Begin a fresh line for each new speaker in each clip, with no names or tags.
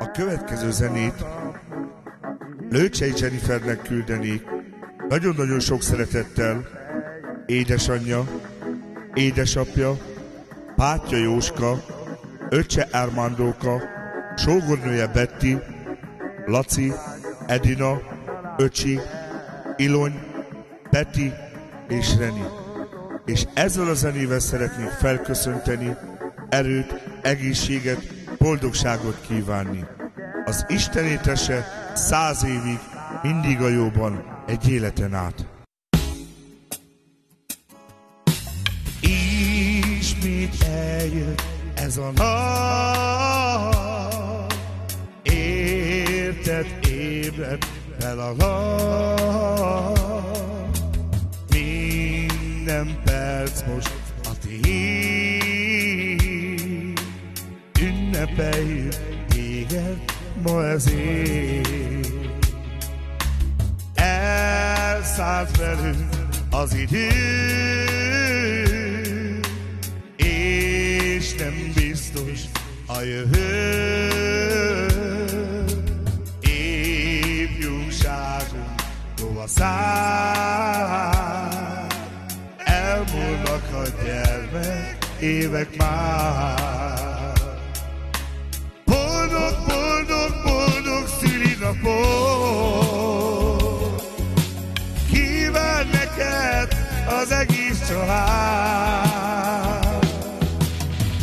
A következő zenét Lőcsei Jennifernek küldenék, nagyon-nagyon sok szeretettel, édesanyja, édesapja, pátja Jóska, öccse Armandóka, sógornője Betty, Laci, Edina, Öcsi, Ilony, Peti és Reni. És ezzel a zenével szeretnék felköszönteni, erőt, egészséget, boldogságot kívánni. Az Isten étese száz évig, mindig a jóban, egy életen át. Ismét eljött ez a nap, érted, ébred fel a nap. Minden perc most ünnepeljük téged ma ezért. Elszállt velünk az idő, és nem biztos a jövő. Ifjúságunk tova száll, elmúlnak a gyermek évek már. Neked az egész család.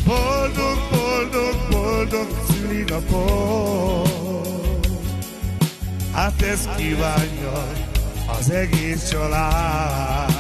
Boldog, boldog, boldog szülinapot Hát ezt kívánja az egész család